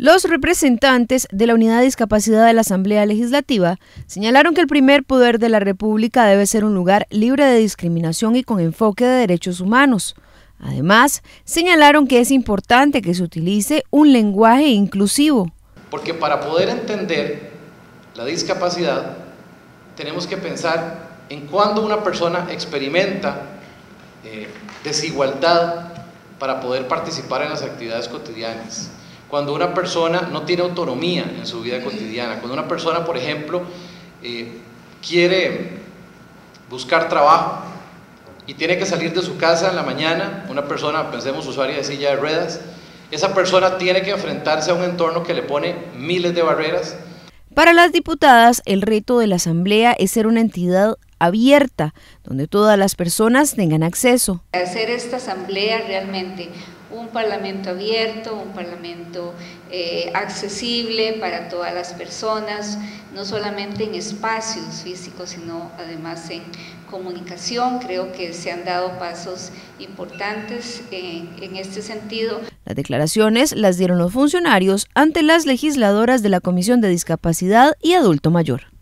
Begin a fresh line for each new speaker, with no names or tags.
Los representantes de la Unidad de Discapacidad de la Asamblea Legislativa señalaron que el primer poder de la República debe ser un lugar libre de discriminación y con enfoque de derechos humanos. Además, señalaron que es importante que se utilice un lenguaje inclusivo.
Porque para poder entender la discapacidad, tenemos que pensar en cuándo una persona experimenta eh, desigualdad para poder participar en las actividades cotidianas cuando una persona no tiene autonomía en su vida cotidiana, cuando una persona, por ejemplo, eh, quiere buscar trabajo y tiene que salir de su casa en la mañana, una persona, pensemos usuaria de silla de ruedas, esa persona tiene que enfrentarse a un entorno que le pone miles de barreras.
Para las diputadas, el reto de la Asamblea es ser una entidad abierta, donde todas las personas tengan acceso.
Hacer esta asamblea realmente un parlamento abierto, un parlamento eh, accesible para todas las personas, no solamente en espacios físicos, sino además en comunicación. Creo que se han dado pasos importantes en, en este sentido.
Las declaraciones las dieron los funcionarios ante las legisladoras de la Comisión de Discapacidad y Adulto Mayor.